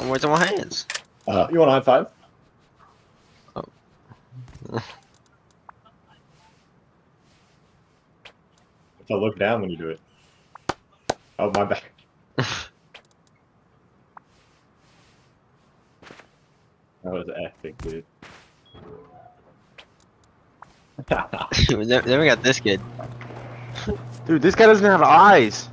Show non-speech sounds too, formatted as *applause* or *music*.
I'm my hands. Uh, you want a high five? Oh. if I look down when you do it. Oh, my back! *laughs* That was epic, dude. *laughs* *laughs* Then we got this kid. Dude, this guy doesn't have eyes.